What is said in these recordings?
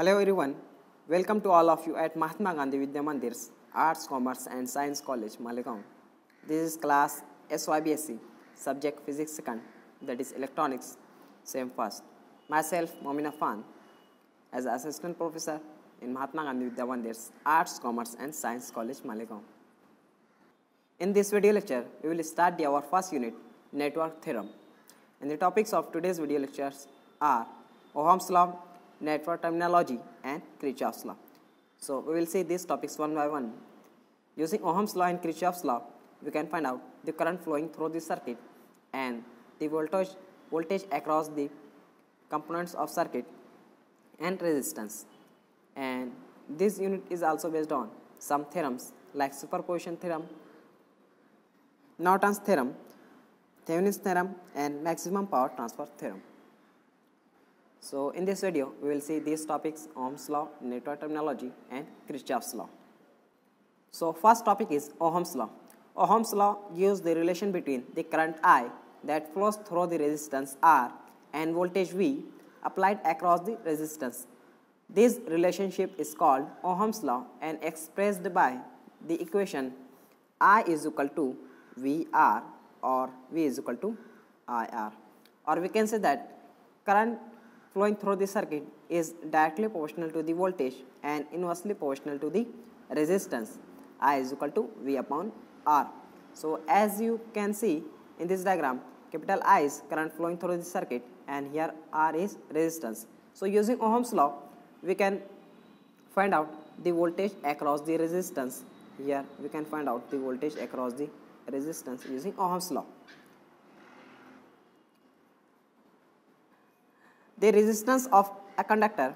Hello everyone, welcome to all of you at Mahatma Gandhi Vidya Mandir's Arts, Commerce and Science College, Malegaon. This is class SYBSC, subject Physics second, that is Electronics, same first. Myself, Momina Fan, as Assistant Professor in Mahatma Gandhi Vidya Mandir's Arts, Commerce and Science College, Malegaon. In this video lecture, we will start our first unit, Network Theorem. And the topics of today's video lectures are Ohm's law, network terminology, and Kirchhoff's law. So we will see these topics one by one. Using Ohm's law and Kirchhoff's law, we can find out the current flowing through the circuit and the voltage voltage across the components of circuit and resistance. And this unit is also based on some theorems like superposition theorem, Norton's theorem, Thevenin's theorem and maximum power transfer theorem. So in this video, we will see these topics Ohm's law, network terminology and Kirchhoff's law. So first topic is Ohm's law. Ohm's law gives the relation between the current I that flows through the resistance R and voltage V applied across the resistance. This relationship is called Ohm's law and expressed by the equation I is equal to VR or V is equal to IR. Or we can say that current flowing through the circuit is directly proportional to the voltage and inversely proportional to the resistance. I is equal to V upon R. So as you can see in this diagram, capital I is current flowing through the circuit and here R is resistance. So using Ohm's law, we can find out the voltage across the resistance. Here we can find out the voltage across the resistance using Ohm's law. The resistance of a conductor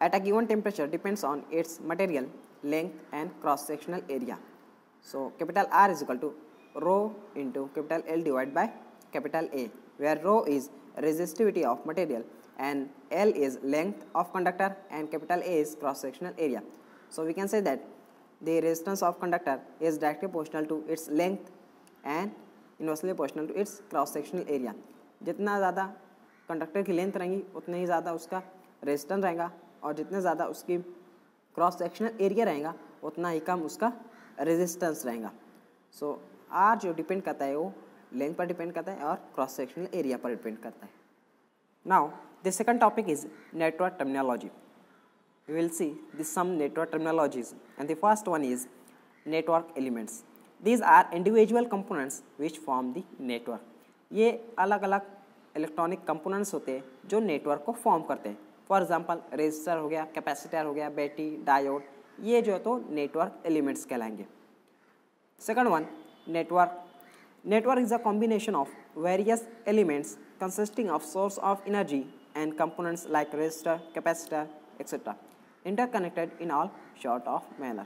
at a given temperature depends on its material, length and cross-sectional area. So capital R is equal to rho into capital L divided by capital A, where rho is resistivity of material and L is length of conductor and capital A is cross-sectional area. So we can say that the resistance of conductor is directly proportional to its length and inversely proportional to its cross sectional area जितना ज़्यादा conductor की length रहेंगी उतने ही ज़्यादा उसका resistance रहेगा और जितने ज़्यादा उसकी क्रॉस सेक्शनल एरिया रहेगा उतना ही कम उसका रेजिस्टेंस रहेगा सो so, आर जो डिपेंड करता है वो लेंथ पर डिपेंड करता है और क्रॉस सेक्शनल एरिया पर डिपेंड करता है now the second topic is network terminology we will see the some network terminologies and the first one is network elements. These are individual components which form the network. ये अलग अलग electronic components होते हैं, जो network को form करते हैं। For example register हो गया कैपेसिटर हो गया बैटरी डायोड ये जो है तो network elements कहलाएँगे। Second one network network is a combination of various elements consisting of source of energy and components like resistor, capacitor etc interconnected in all sort of manner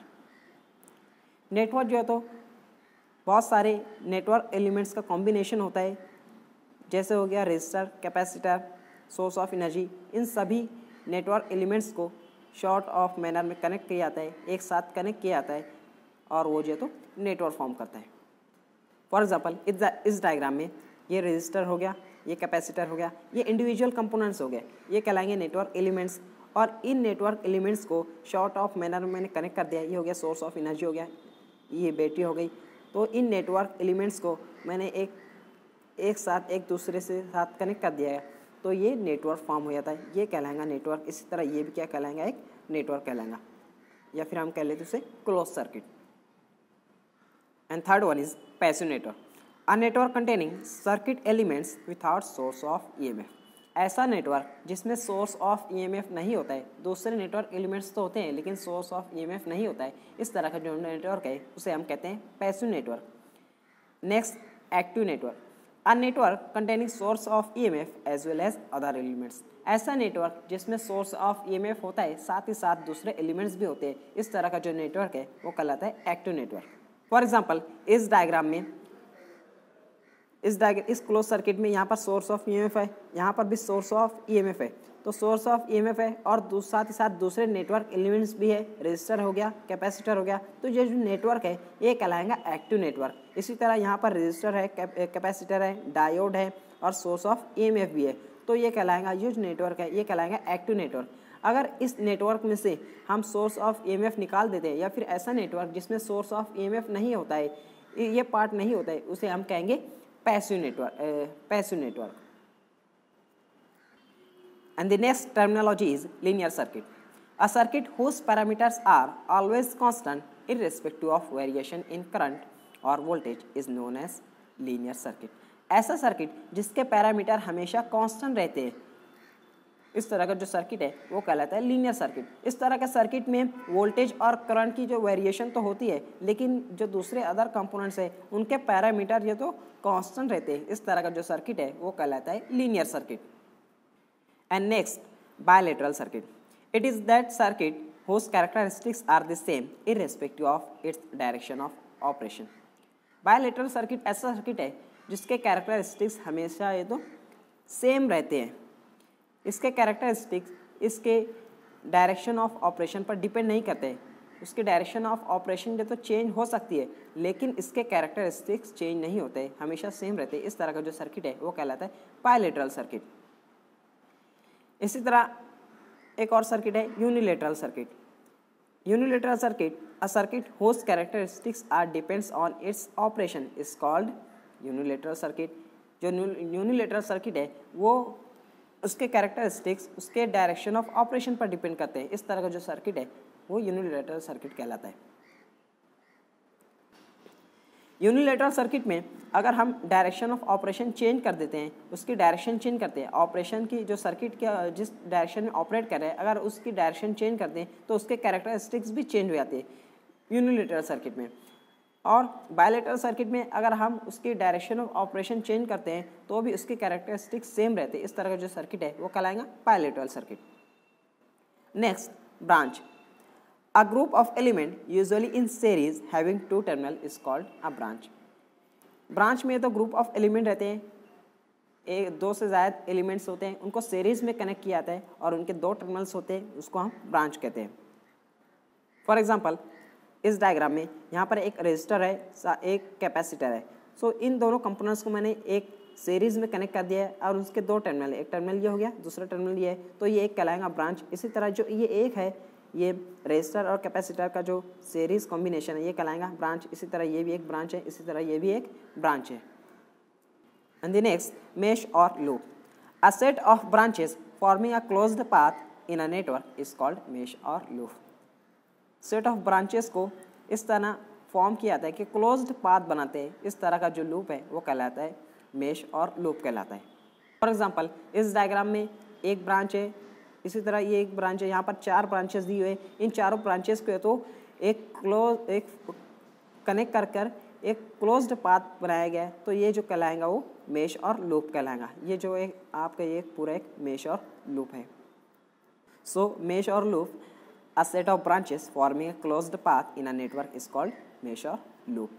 network जो है तो बहुत सारे network elements का combination होता है। जैसे हो गया resistor capacitor, source of energy, इन सभी नेटवर्क एलिमेंट्स को शॉर्ट ऑफ़ मैनर में कनेक्ट किया जाता है, एक साथ कनेक्ट किया जाता है और वो जो है तो नेटवर्क फॉर्म करता है। फॉर एग्ज़ाम्पल इस इस डायग्राम में ये रजिस्टर हो गया, ये कैपेसिटर हो गया, ये इंडिविजुअल कंपोनेंट्स हो गए, ये कहलाएँगे नेटवर्क एलिमेंट्स और इन नेटवर्क एलिमेंट्स को शॉर्ट ऑफ़ मैनर में मैंने कनेक्ट कर दिया, ये हो गया सोर्स ऑफ़ एनर्जी हो गया, ये बैटरी हो गई तो इन नेटवर्क एलिमेंट्स को मैंने एक एक साथ एक दूसरे से साथ कनेक्ट कर दिया गया। तो ये नेटवर्क फॉर्म हो जाता है। ये कहलाएगा नेटवर्क इसी तरह ये भी क्या कहलाएगा? एक नेटवर्क कहलाएगा। या फिर हम कह लेते उसे close circuit and third one is passive network a network containing circuit elements without source of EMF ऐसा नेटवर्क जिसमें सोर्स ऑफ़ ईएमएफ नहीं होता है। दूसरे नेटवर्क एलिमेंट्स तो होते हैं, लेकिन सोर्स ऑफ़ ईएमएफ नहीं होता है। इस तरह का जो नेटवर्क है, उसे हम कहते हैं passive network next active network a network containing source of EMF as well as other elements ऐसा नेटवर्क जिसमें सोर्स ऑफ़ ईएमएफ होता है, साथ ही साथ दूसरे एलिमेंट्स भी होते हैं। इस तरह का जो नेटवर्क है, वो कहलाता है एक्टिव नेटवर्क फॉर एग्ज़ाम्पल इस डायग्राम में, इस डायग्राम इस क्लोज सर्किट में यहाँ पर सोर्स ऑफ़ ईएमएफ है, यहाँ पर भी सोर्स ऑफ़ ईएमएफ है। तो सोर्स ऑफ़ ईएमएफ है और साथ ही साथ दूसरे नेटवर्क एलिमेंट्स भी है। रजिस्टर हो गया कैपेसिटर हो गया। तो ये जो नेटवर्क है, ये कहलाएगा एक्टिव नेटवर्क इसी तरह यहाँ पर रजिस्टर है कैपेसिटर है डायोड है और सोर्स ऑफ़ ई भी है। तो ये कहलाएगा, ये जो नेटवर्क है, ये कहलाएगा एक्टिव नेटवर्क अगर इस नेटवर्क में से हम सोर्स ऑफ़ ई निकाल देते हैं या फिर ऐसा नेटवर्क जिसमें सोर्स ऑफ़ ई नहीं होता है, ये पार्ट नहीं होता है, उसे हम कहेंगे passive network passive network and the next terminology is linear circuit. A circuit whose parameters are always constant irrespective of variation in current or voltage is known as linear circuit. ऐसा circuit जिसके parameter हमेशा constant रहते हैं। इस तरह का जो circuit है, वो कहलाता है लीनियर सर्किट इस तरह के सर्किट में वोल्टेज और करंट की जो वेरिएशन तो होती है, लेकिन जो दूसरे अदर कंपोनेंट्स है, उनके पैरामीटर ये तो कांस्टेंट रहते हैं। इस तरह का जो सर्किट है, वो कहलाता है linear circuit and next bilateral circuit it is that circuit whose characteristics are the same, irrespective of its direction of operation. Bilateral circuit ऐसा सर्किट है, जिसके कैरेक्टरिस्टिक्स हमेशा ये तो सेम रहते हैं। इसके कैरेक्टरिस्टिक्स इसके डायरेक्शन ऑफ़ ऑपरेशन पर डिपेंड नहीं करते। उसके डायरेक्शन ऑफ़ ऑपरेशन जो तो चेंज हो सकती है, लेकिन इसके कैरेक्टरिस्टिक्स चेंज नहीं होते, हमेशा सेम रहते इस तरह का जो सर्किट है, वो कहलाता है पायलेटरल सर्किट इसी तरह एक और सर्किट है unilateral circuit unilateral circuit a circuit whose characteristics are depends on its operation is called unilateral circuit जो यूनिलेटरल सर्किट है, वो उसके कैरेक्टरिस्टिक्स उसके डायरेक्शन ऑफ़ ऑपरेशन पर डिपेंड करते हैं। इस तरह का जो सर्किट है, वो यूनिलेटरल सर्किट कहलाता है। यूनिलेटरल सर्किट में अगर हम डायरेक्शन ऑफ़ ऑपरेशन चेंज कर देते हैं, उसकी डायरेक्शन चेंज करते हैं, ऑपरेशन की जो सर्किट के, जिस डायरेक्शन में ऑपरेट कर रहे हैं, अगर उसकी डायरेक्शन चेंज करते हैं तो उसके कैरेक्टरिस्टिक्स भी चेंज हो जाते हैं यूनिलेटरल सर्किट में। और बायोलेटरल सर्किट में अगर हम उसकी डायरेक्शन ऑफ़ ऑपरेशन चेंज करते हैं तो भी उसके कैरेक्टरिस्टिक्स सेम रहते हैं। इस तरह का जो सर्किट है, वो कहलाएगा bilateral circuit. Next, branch. A group of element usually in series having two terminal is called a branch branch में तो ग्रुप ऑफ़ एलिमेंट रहते हैं। एक दो से ज़्यादा एलिमेंट्स होते हैं। उनको सीरीज़ में कनेक्ट किया जाता है और उनके दो टर्मिनल्स होते हैं उसको हम ब्रांच कहते हैं। फॉर एग्ज़ाम्पल इस डायग्राम में यहाँ पर एक रजिस्टर है एक कैपेसिटर है। सो so, इन दोनों कंपोनेंट्स को मैंने एक सीरीज़ में कनेक्ट कर दिया है और उसके दो टर्मिनल एक टर्मिनल ये हो गया दूसरा टर्मिनल ये है। तो ये एक कहलाएगा ब्रांच इसी तरह जो ये एक है ये रजिस्टर और कैपेसिटर का जो सीरीज़ कॉम्बिनेशन है, ये कहलाएगा ब्रांच इसी तरह ये भी एक ब्रांच है, इसी तरह ये भी एक ब्रांच है। एंड द नेक्स्ट मेश और loop a set of branches forming a closed path in a network is called mesh और लूप सेट ऑफ़ ब्रांचेस को इस तरह फॉर्म किया जाता है कि क्लोज्ड पाथ बनाते हैं। इस तरह का जो लूप है, वो कहलाता है मेश और लूप कहलाता है। फॉर एग्ज़ाम्पल इस डायग्राम में एक ब्रांच है इसी तरह ये एक ब्रांच है यहाँ पर चार ब्रांचेस दी हुए इन चारों ब्रांचेस को तो एक क्लोज एक कनेक्ट कर कर एक क्लोज पाथ बनाया गया तो ये जो कहलाएँगा वो मेश और लूप कहलाएँगा। ये जो एक आपका ये पूरा एक मेश और लूप है। सो so, मेश और loop a set of branches forming a closed path in a network is called mesh और loop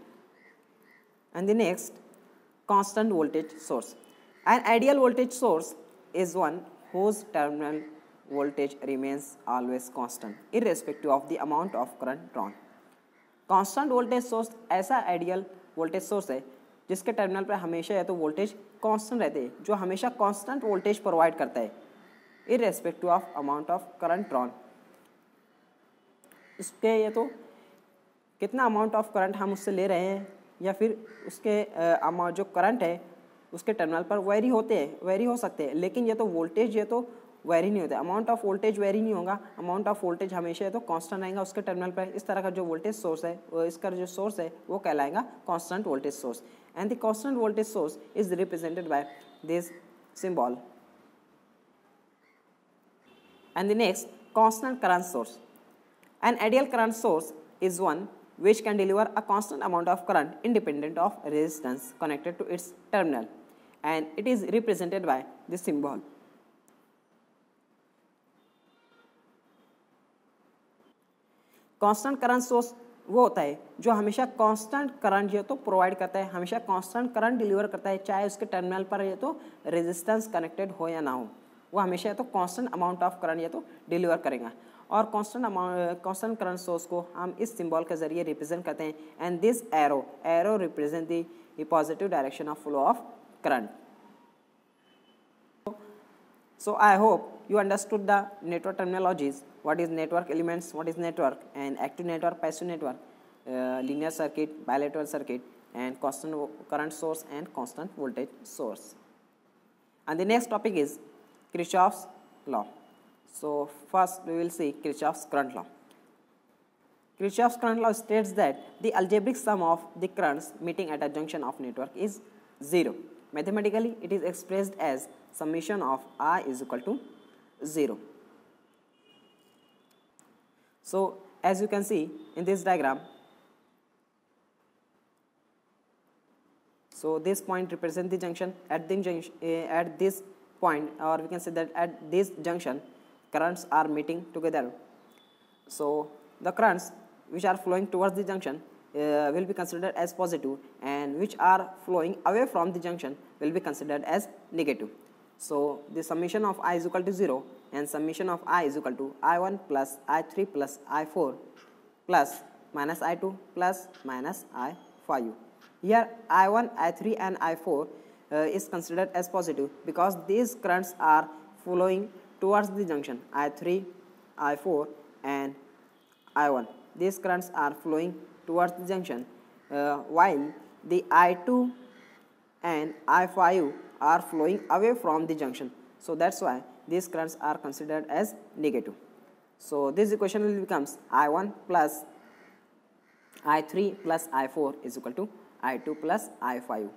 and the next constant voltage source an ideal voltage source is one whose terminal voltage remains always constant, irrespective of the amount of current drawn. Constant voltage source ऐसा ideal voltage source है जिसके terminal पर हमेशा या तो voltage constant रहते हैं जो हमेशा कांस्टेंट वोल्टेज प्रोवाइड करता है irrespective of amount of current drawn इसके ये तो कितना अमाउंट ऑफ़ करंट हम उससे ले रहे हैं या फिर उसके अमाउंट जो करंट है उसके टर्मिनल पर वेरी होते हैं वेरी हो सकते हैं लेकिन ये तो वोल्टेज ये तो वेरी नहीं होता। अमाउंट ऑफ़ वोल्टेज वेरी नहीं होगा। अमाउंट ऑफ़ वोल्टेज हमेशा है तो कांस्टेंट आएगा। उसके टर्मिनल पर इस तरह का जो वोल्टेज सोर्स है इसका जो सोर्स है, वो कहलाएगा constant voltage source and the constant voltage source is represented by this symbol and the next constant current source An ideal current source is one which can deliver a constant amount of current independent of resistance connected to its terminal. And it is represented by this symbol. Constant current source वो होता है, जो हमेशा constant current जो तो provide करता है, हमेशा कांस्टेंट करंट डिलीवर करता है, चाहे उसके टर्मिनल पर ये तो रेजिस्टेंस कनेक्टेड हो या ना हो, वो हमेशा तो कांस्टेंट अमाउंट ऑफ़ करंट ये तो डिलीवर करेगा। और constant amount constant current source को हम इस सिंबल के ज़रिए रिप्रेजेंट करते हैं and this arrow arrow represent the positive direction of flow of current So I hope you understood the network terminologies, what is network elements, what is network, and active network, passive network, uh, linear circuit, bilateral circuit, and constant current source and constant voltage source. And the next topic is Kirchhoff's law. So first we will see Kirchhoff's current law. Kirchhoff's current law states that the algebraic sum of the currents meeting at a junction of network is 0. Mathematically, it is expressed as summation of i is equal to 0. So, as you can see in this diagram, so this point represents the junction at the junction uh, at this point or we can say that at this junction currents are meeting together. So, the currents which are flowing towards the junction uh, will be considered as positive and which are flowing away from the junction will be considered as negative. So, the summation of i is equal to 0 and summation of i is equal to i1 plus i3 plus i4 plus minus i2 plus minus i5. Here i1, i3 and i4 uh, is considered as positive because these currents are flowing towards the junction i3, i4 and i1. These currents are flowing towards the junction uh, while the I2 and I5 are flowing away from the junction. So that's why these currents are considered as negative. So this equation will becomes I1 plus I3 plus I4 is equal to I2 plus I5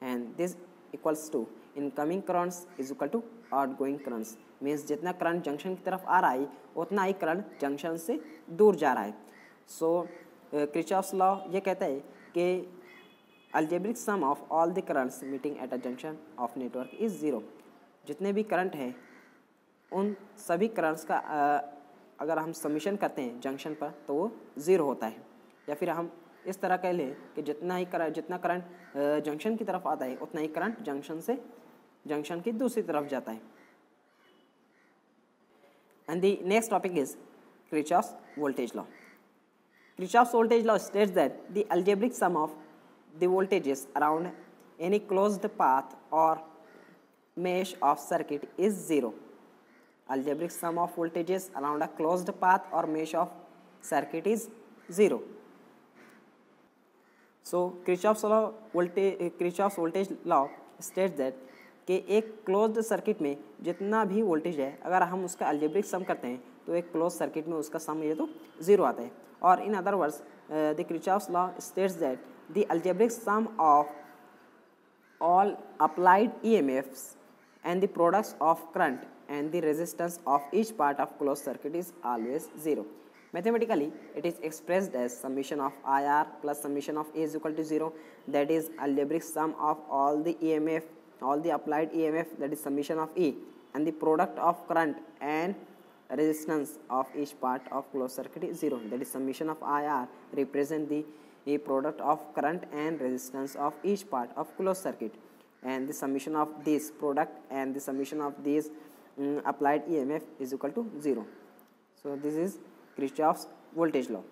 and this equals to incoming currents is equal to outgoing currents जितना current junction की तरफ़ आ रहा है उतना ही current junction से दूर जा रहा है सो so, क्रिचॉफ्स लॉ ये कहता है कि algebraic sum of all the currents meeting at a junction of network is zero जितने भी करंट हैं, उन सभी करंट्स का अगर हम सबमिशन करते हैं जंक्शन पर तो वो ज़ीरो होता है। या फिर हम इस तरह कह लें कि जितना ही करंट जितना करंट जंक्शन की तरफ़ आता है, उतना ही करंट जंक्शन से जंक्शन की दूसरी तरफ़ जाता है। And the next topic is Kirchhoff's voltage law Kirchhoff's voltage law states that the algebraic sum of the voltages around any closed path or mesh of circuit is zero. Algebraic sum of voltages around a closed path or mesh of circuit is zero. So Kirchhoff's law voltage Kirchhoff's voltage law states that कि एक closed circuit में जितना भी voltage है अगर हम उसका algebraic sum करते हैं तो एक क्लोज सर्किट में उसका सम ये तो ज़ीरो आता है in other words uh, the Kirchhoff's law states that the algebraic sum of all applied EMFs and the products of current and the resistance of each part of closed circuit is always zero. Mathematically, it is expressed as summation of IR plus summation of A is equal to 0 that is algebraic sum of all the EMF, all the applied EMF that is summation of E and the product of current and resistance of each part of closed circuit is 0 that is summation of IR represent the a product of current and resistance of each part of closed circuit and the summation of this product and the summation of this um, applied EMF is equal to 0. So this is Kirchhoff's voltage law.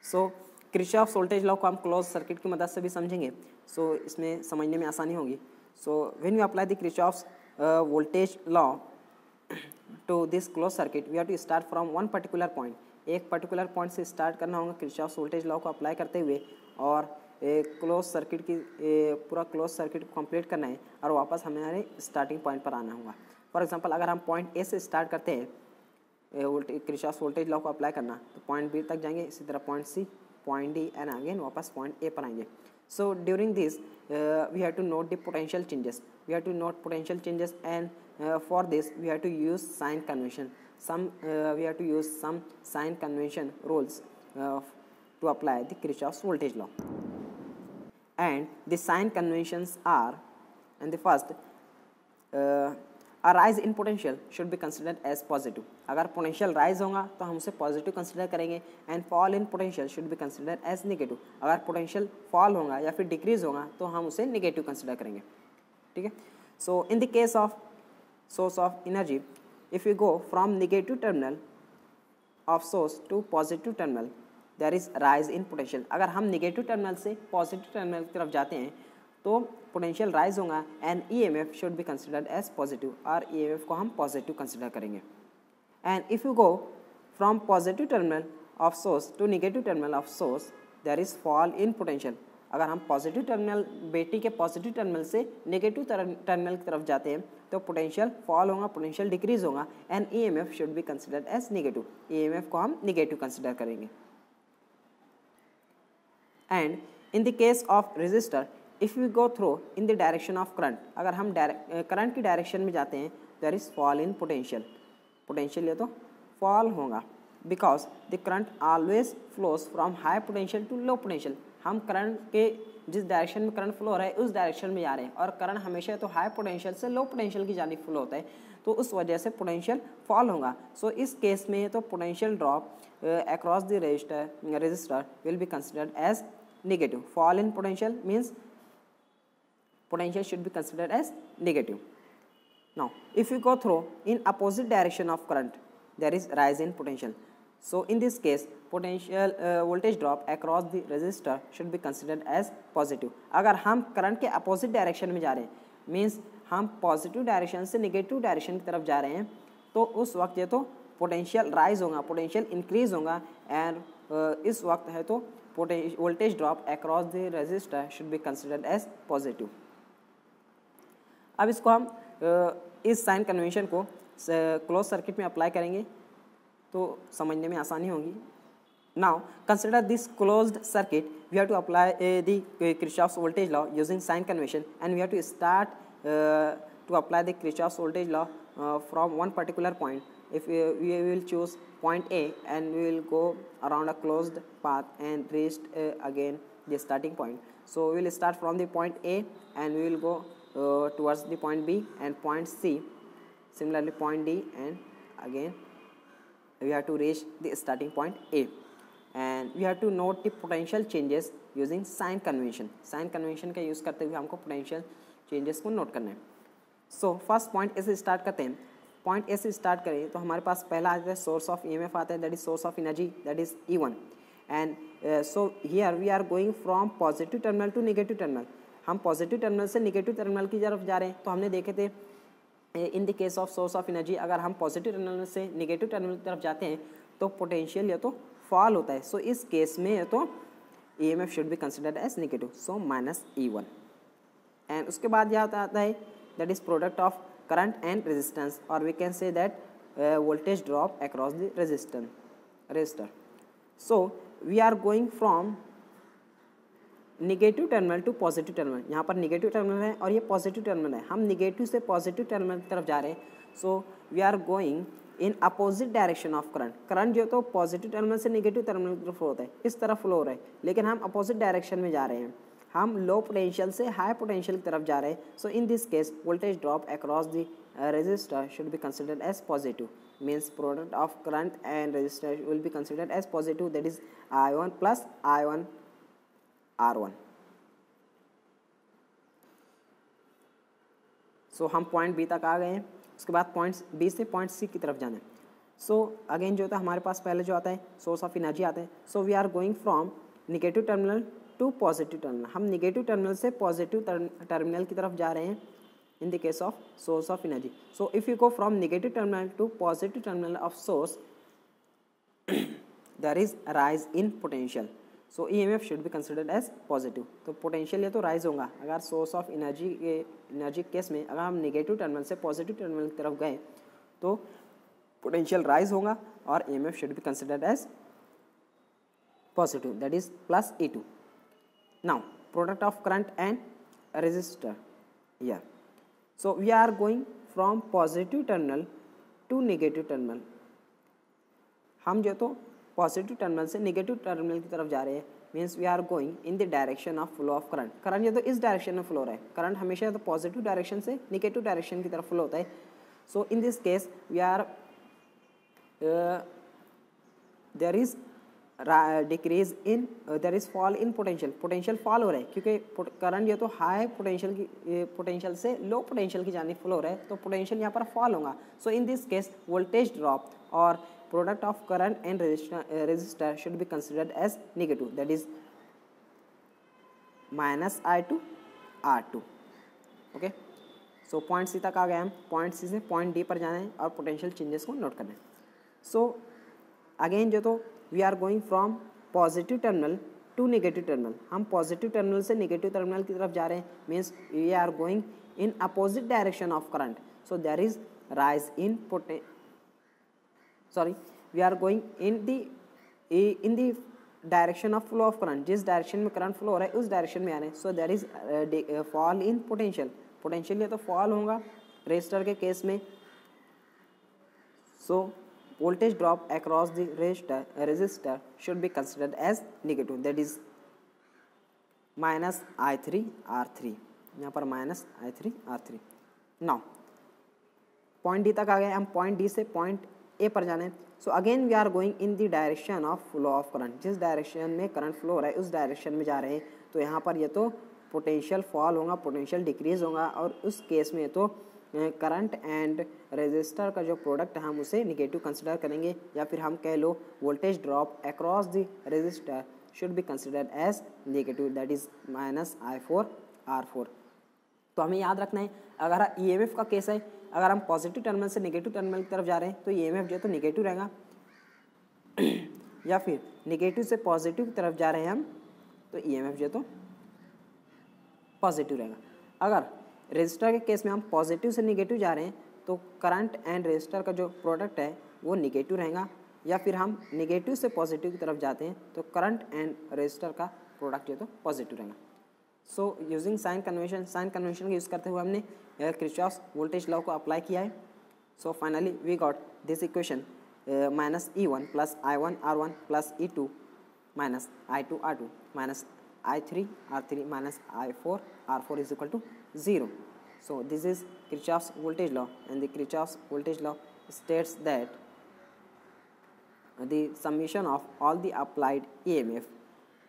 So Kirchhoff's voltage law को हम closed circuit की मदद से भी समझेंगे so इसमें समझने में आसानी होगी so when you apply the Kirchhoff's uh, voltage law to this closed circuit we have to start from one particular point एक पर्टिकुलर पॉइंट से स्टार्ट करना होगा क्रिचॉफ्स वोल्टेज लॉ को अप्लाई करते हुए और क्लोज सर्किट की पूरा क्लोज सर्किट को कंप्लीट करना है और वापस हमारे स्टार्टिंग पॉइंट पर आना होगा। फॉर एग्जांपल अगर हम पॉइंट ए से स्टार्ट करते हैं वोल्टेज क्रिचॉफ्स वोल्टेज लॉ को अप्लाई करना तो पॉइंट बी तक जाएँगे इसी तरह point C point D and again वापस पॉइंट ए पर आएँगे। This uh, we have to note the potential changes. We have to note potential changes and uh, for this we have to use sign convention some uh, we have to use some sign convention rules uh, to apply the Kirchhoff's voltage law and the sign conventions are and the first uh, a rise in potential should be considered as positive अगर potential rise होगा तो हम उसे positive consider करेंगे and fall in potential should be considered as negative अगर potential fall होगा या फिर decrease होगा तो हम उसे negative consider करेंगे ठीक है so in the case of source of energy if we go from negative terminal of source to positive terminal, there is rise in potential. अगर हम negative terminal से positive terminal की तरफ़ जाते हैं तो पोटेंशियल राइज होगा and E M F should be considered as positive और ई एम एफ़ को हम पॉजिटिव कंसिडर करेंगे। And if you go from positive terminal of source to negative terminal of source there is fall in potential अगर हम positive terminal, battery के positive terminal से negative terminal की तरफ़ जाते हैं तो पोटेंशियल फॉल होगा पोटेंशियल डिक्रीज होगा and E M F should be considered as negative E M F को हम निगेटिव कंसिडर करेंगे. And in the case of resistor if we go through in the direction of current अगर हम current की direction में जाते हैं there is fall in potential potential ये तो फॉल होगा because the current always flows from high potential to low potential हम करंट के जिस डायरेक्शन में करंट फ्लो हो रहा है उस डायरेक्शन में जा रहे हैं। और करंट हमेशा तो हाई पोटेंशियल से लो पोटेंशियल की जानी फ्लो होता है तो उस वजह से पोटेंशियल फॉल होगा। सो so, इस केस में तो potential drop across the resistor resistor will be considered as negative fall in potential means potential should be considered as negative now if you go through in opposite direction of current there is rise in potential so in this case potential uh, voltage drop across the resistor should be considered as positive अगर हम current के opposite direction में जा रहे हैं means हम positive direction से negative direction की तरफ़ जा रहे हैं तो उस वक्त ये तो पोटेंशियल राइज होगा पोटेंशियल इंक्रीज होगा एंड uh, इस वक्त है तो voltage drop across the resistor should be considered as positive अब इसको हम uh, इस साइन कन्वेंशन को क्लोज सर्किट में अप्लाई करेंगे तो समझने में आसानी होगी now consider this closed circuit we have to apply the Kirchhoff's voltage law using sign convention and we have to start to apply the Kirchhoff's voltage law from one particular point if we, we will choose point A and we will go around a closed path and reach uh, again the starting point. So we will start from the point A and we will go uh, towards the point B and point C. Similarly point D and again we have to reach the starting point A and we have to note the potential changes using sign convention. Sign convention का use करते हुए हमको potential changes को note करना है. So, first point ऐसे start करते हैं पॉइंट ए से स्टार्ट करें तो हमारे पास पहला आता है सोर्स ऑफ़ ईएमएफ आता है that is source of energy that is E one and so here we are going from positive terminal to negative terminal हम पॉजिटिव टर्मिनल से निगेटिव टर्मिनल की तरफ़ जा रहे हैं तो हमने देखे थे in the case of source of energy अगर हम पॉजिटिव टर्मिनल से निगेटिव टर्मिनल की तरफ़ जाते हैं तो पोटेंशियल या तो फॉल होता है। सो so, इस केस में या तो E M F should be considered as negative so minus E one and उसके बाद यह आता है that is product of current and resistance और we can say that voltage drop across the resistance resistor. So we are going from negative terminal to positive terminal यहाँ पर negative terminal है और ये पॉजिटिव टर्मिनल है। हम negative से positive terminal की तरफ़ जा रहे हैं। So we are going in opposite direction of current current जो है तो पॉजिटिव टर्मिनल से निगेटिव टर्मिनल की तरफ़ होता है। इस तरफ़ फ्लो रहा लेकिन हम अपोजिट डायरेक्शन में जा रहे हैं। हम लो पोटेंशियल से हाई पोटेंशियल की तरफ़ जा रहे हैं। So in this case voltage drop across the resistor should be considered as positive. Means product of current and resistor will be considered as positive. That is I1 plus I1 R1 so so, हम point B तक आ गए हैं। उसके बाद point B से point C की तरफ़ जाना है। सो अगेन जो होता है हमारे पास पहले जो आता है सोर्स ऑफ़ एनर्जी आता है। So we are going from negative terminal to positive terminal हम निगेटिव टर्मिनल से पॉजिटिव टर्मिनल की तरफ़ जा रहे हैं in the case of source of energy so if you go from negative terminal to positive terminal of source is a rise in potential. So E M F should be considered as positive तो potential ये तो rise होगा। अगर source of energy के energy case में अगर हम negative terminal से पॉजिटिव टर्मिनल की तरफ़ गए तो पोटेंशियल राइज होगा और E M F should be considered as positive that is plus E two now product of current and resistor या so we are going from positive terminal to negative terminal हम जो तो positive terminal से negative terminal की तरफ़ जा रहे हैं। Means we are going in the direction of flow of current current जो तो इस डायरेक्शन में फ्लो रहा है। करंट हमेशा तो पॉजिटिव डायरेक्शन से निगेटिव डायरेक्शन की तरफ़ फ्लो होता है। So in this case we are there is decrease in there is fall in potential potential fall हो रहा है, क्योंकि करंट ये तो हाई पोटेंशियल की पोटेंशियल से लो पोटेंशियल की जानी फ्लो हो रहा है तो पोटेंशियल यहाँ पर फॉल होगा। So in this case voltage drop और product of current and resistor should be considered as negative that is minus I two R two okay so point C तक आ गए हम। पॉइंट सी से पॉइंट डी पर जाना है और पोटेंशियल चेंजेस को नोट करना है। सो अगेन जो तो we are going from positive terminal to negative terminal हम पॉजिटिव टर्मिनल से नेगेटिव टर्मिनल की तरफ़ जा रहे हैं। Means we are going in opposite direction of current so there is rise in sorry we are going in the in the direction of flow of current जिस direction में current flow हो रहा है, उस डायरेक्शन में आ रहे हैं. So there is fall in potential potential या तो फॉल होगा रेजिस्टर के केस में. So voltage drop across the should be considered as negative as negative. That is minus I3 R3 यहाँ पर minus I three R three now point D तक आ गए हम पॉइंट डी से पॉइंट ए पर जाने so again we are going in the direction of flow of current जिस डायरेक्शन में करंट फ्लो हो रहा है, उस डायरेक्शन में जा रहे हैं। तो यहाँ पर ये तो पोटेंशियल फॉल होगा पोटेंशियल डिक्रीज होगा और उस केस में तो करंट एंड रेजिस्टर का जो प्रोडक्ट है, हम उसे निगेटिव कंसिडर करेंगे या फिर हम कह लो voltage drop across the resistor should be considered as negative that is minus I four R four तो हमें याद रखना है, अगर ई एम एफ़ का केस है, अगर हम पॉजिटिव टर्मिनल से नेगेटिव टर्मिनल की तरफ़ जा रहे हैं तो ई एम एफ़ जो है तो नेगेटिव रहेगा। या फिर नेगेटिव से पॉजिटिव की तरफ़ जा रहे हैं हम तो ई एम एफ़ जो है तो पॉजिटिव रहेगा। अगर रजिस्टर के केस में हम पॉजिटिव से निगेटिव जा रहे हैं तो करंट एंड रजिस्टर का जो प्रोडक्ट है, वो निगेटिव रहेगा। या फिर हम निगेटिव से पॉजिटिव की तरफ़ जाते हैं तो करंट एंड रजिस्टर का प्रोडक्ट जो है तो पॉजिटिव रहेगा। So using sign convention sign convention का यूज़ करते हुए हमने क्रिचॉस वोल्टेज लॉ को अप्लाई किया है। So finally we got this equation minus E one plus I one R one plus E two minus I two R two minus I three R three minus I four R four is equal to zero so this is Kirchhoff's voltage law and the Kirchhoff's voltage law states that summation of all the applied E M F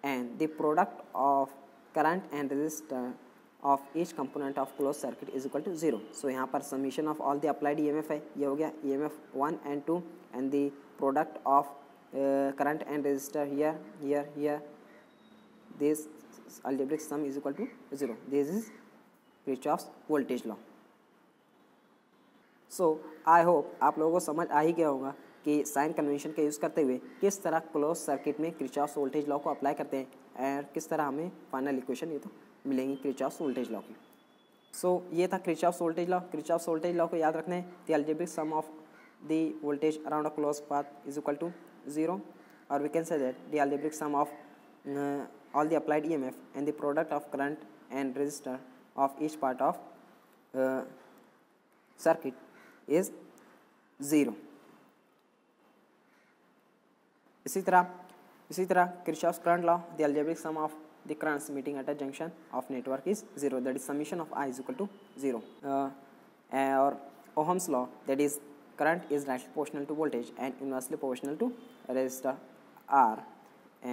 and the product of current and resistor of each component of close circuit is equal to zero so यहाँ पर summation of all the applied E है, ये हो गया E M F one and two and the product of current and resistor here here here this algebraic sum is equal to zero this is Kirchhoff's voltage law so I hope आप लोगों को समझ आ ही गया होगा कि sign convention का use करते हुए किस तरह क्लोज सर्किट में क्रिच ऑफ़ वोल्टेज लॉ को अप्लाई करते हैं। और किस तरह हमें फाइनल इक्वेशन ये तो मिलेंगी क्रिचॉफ्स वोल्टेज लॉ की। सो so, ये था Kirchhoff's voltage law Kirchhoff's voltage law को याद रखना है। The algebraic sum of the voltage around a close path is equal to zero और we can say that the algebraic sum of all the applied EMF and the product of current and resistor of each part of uh, circuit is zero. इसी तरह इसी तरह Kirchhoff's current law the algebraic sum of the currents meeting at a junction of network is zero that is summation of i is equal to zero uh, or ohm's law that is current is directly proportional to voltage and inversely proportional to resistor r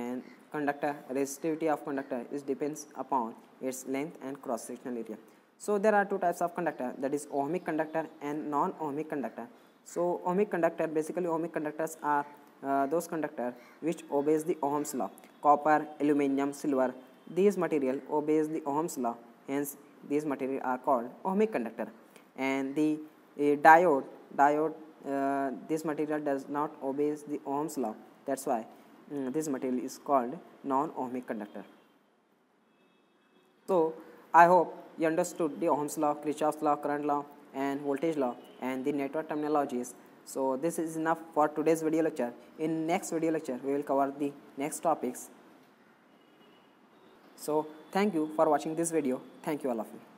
and conductor resistivity of conductor is depends upon its length and cross sectional area so there are two types of conductor that is ohmic conductor and non ohmic conductor so ohmic conductor basically ohmic conductors are uh, those conductor which obeys the ohm's law copper aluminum silver these material obeys the ohm's law hence these material are called ohmic conductor and the uh, diode diode uh, this material does not obeys the ohm's law that's why Mm, this material is called non-ohmic conductor. So, I hope you understood the Ohm's law, Kirchhoff's law, current law and voltage law and the network terminologies. So, this is enough for today's video lecture. In next video lecture, we will cover the next topics. So, thank you for watching this video. Thank you all of you.